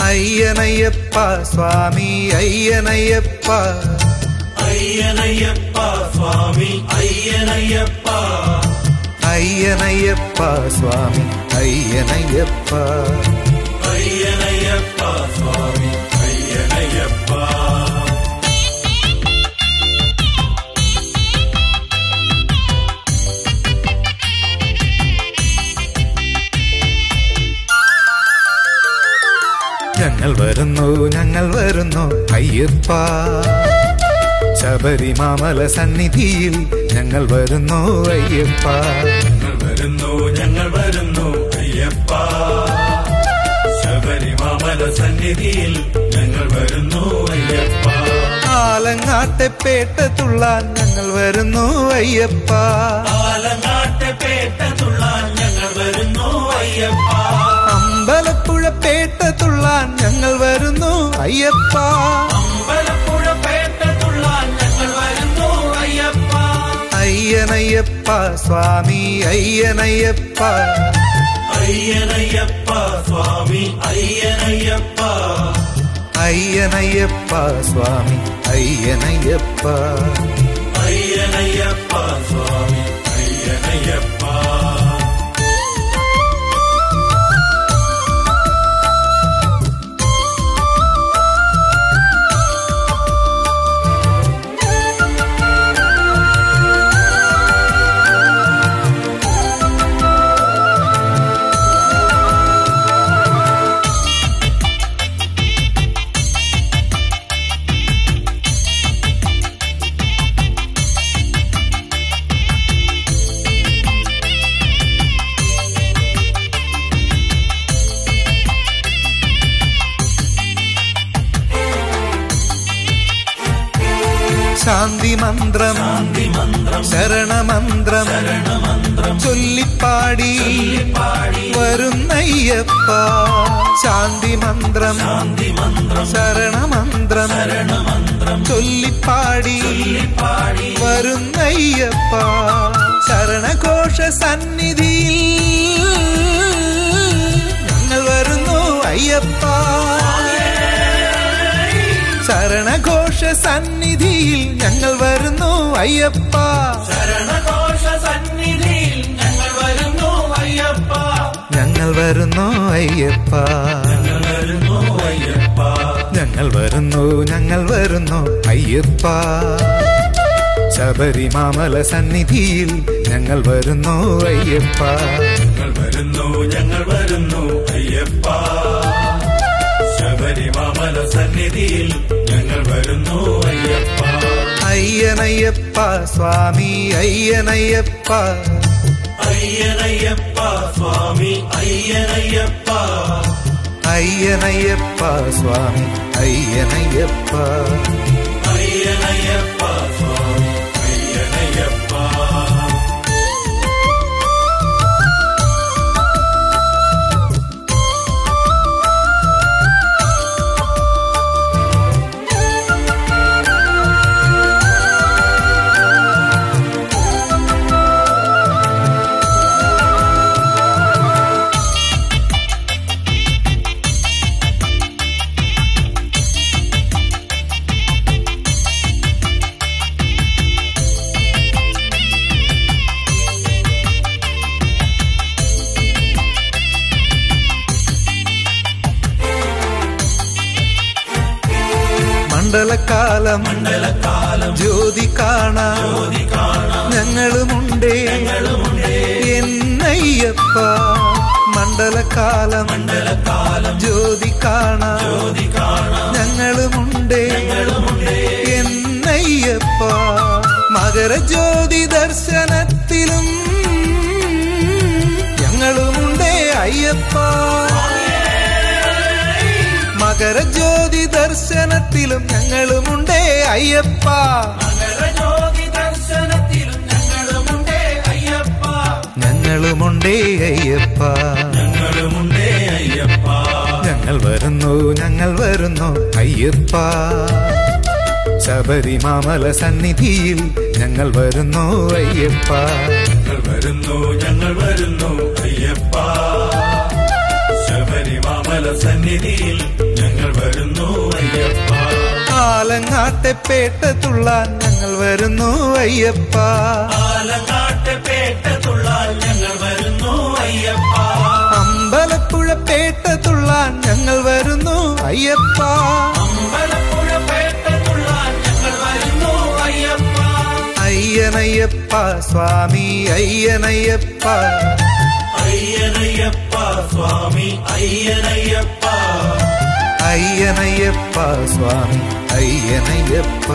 അയ്യനയ്യപ്പ സ്വാമി അയ്യനയ്യപ്പ അയ്യനയ്യപ്പ സ്വാമി അയ്യനയ്യപ്പ അയ്യനയ്യപ്പ സ്വാമി അയ്യനയ്യപ്പ അയ്യനയ്യപ്പ സ്വാമി അയ്യനയ്യപ്പ ഞങ്ങൾ വരുന്നു ഞങ്ങൾ വരുന്നു അയ്യപ്പ. ശബരിമാമല സന്നിധിയിൽ ഞങ്ങൾ വരുന്നു അയ്യപ്പ. ശബരിമാമല സന്നിധിയിൽ ഞങ്ങൾ വരുന്നു അയ്യപ്പ. ആലങ്ങാട്ടെ പേട്ട തുള്ളാൻ ഞങ്ങൾ വരുന്നു അയ്യപ്പ. ആലങ്ങാട്ടെ പേട്ട തുള്ളാൻ ഞങ്ങൾ വരുന്നു അയ്യപ്പ. അമ്പലപ്പുഴ പേട്ട തുള്ളാൻ ഞങ്ങൾ വരുന്നു അയ്യപ്പ. അമ്പലപ്പുഴ പേട്ട തുള്ളാൻ ഞങ്ങൾ വരുന്നു അയ്യപ്പ. അയ്യനയ്യപ്പ സ്വാമി അയ്യനയ്യപ്പ. അയ്യനയ്യപ്പ സ്വാമി അയ്യനയ്യപ്പ അയ്യനയ്യപ്പ സ്വാമി അയ്യനയ്യപ്പ അയ്യനയ്യപ്പ സ്വാമി ശാന്തി മന്ത്രം ശരണമന്ത്രം. ചൊല്ലിപ്പാടി. വരുന്നയ്യപ്പ ശാന്തി മന്ത്രം ശരണമന്ത്രം. ചൊല്ലിപ്പാടി. വരുന്നയ്യപ്പ ശരണഘോഷ സന്നിധിയിൽ ഞങ്ങൾ വരുന്നു അയ്യപ്പ. ശരണഘോഷ സന്നിധിയിൽ ഞങ്ങൾ വരുന്നു അയ്യപ്പ. ശരണഘോഷ സന്നിധിയിൽ ഞങ്ങൾ വരുന്നു അയ്യപ്പ. ഞങ്ങൾ വരുന്നു അയ്യപ്പ. ഞങ്ങൾ വരുന്നു അയ്യപ്പ. ഞങ്ങൾ വരുന്നു ഞങ്ങൾ വരുന്നു അയ്യപ്പ. ശബരിമാമല സന്നിധിയിൽ ഞങ്ങൾ വരുന്നു അയ്യപ്പ. ഞങ്ങൾ വരുന്നു ഞങ്ങൾ വരുന്നു സന്നിധിയിൽ ഞങ്ങൾ വരുന്നു അയ്യപ്പ. അയ്യനയ്യപ്പ സ്വാമി അയ്യനയ്യപ്പ. അയ്യനയ്യപ്പ സ്വാമി അയ്യനയ്യപ്പ. അയ്യനയ്യപ്പ സ്വാമി അയ്യനയ്യപ്പ. അയ്യനയ്യപ്പ മണ്ഡലകാലം ജ്യോതി കാണാം. ഞങ്ങളുമുണ്ടേ. എന്നയ്യപ്പ മണ്ഡലകാലം ജ്യോതി കാണാം. ഞങ്ങളുമുണ്ടേ. എന്നയ്യപ്പ മകരജ്യോതി ദർശനത്തിലും ഞങ്ങളുമുണ്ടേ അയ്യപ്പ. മകരജ്യോതി ദർശനത്തിലും ഞങ്ങളുമുണ്ടേ അയ്യപ്പ. മകരജ്യോതി ദർശനത്തിലും ഞങ്ങളുമുണ്ടേ അയ്യപ്പ. ഞങ്ങളുമുണ്ടേ അയ്യപ്പ. ഞങ്ങളുമുണ്ടേ അയ്യപ്പ. ഞങ്ങൾ വരുന്നു ഞങ്ങൾ വരുന്നു അയ്യപ്പ. ശബരിമാമല സന്നിധിയിൽ ഞങ്ങൾ വരുന്നു അയ്യപ്പ. ഞങ്ങൾ വരുന്നു ഞങ്ങൾ വരുന്നു അയ്യപ്പ. ആലങ്ങാട്ടെ പേട്ട തുള്ളാൻ ഞങ്ങൾ വരുന്നു അയ്യപ്പ പേട്ട തുള്ളാൻ ഞങ്ങൾ വരുന്നു അയ്യപ്പ അമ്പലപ്പുഴ പേട്ട തുള്ളാൻ ഞങ്ങൾ വരുന്നു അയ്യപ്പ. അയ്യനയ്യപ്പ സ്വാമി അയ്യനയ്യപ്പ. അയ്യനയ്യപ്പ സ്വാമി അയ്യനയ്യപ്പ. അയ്യനയ്യപ്പ സ്വാമി അയ്യനയ്യപ്പ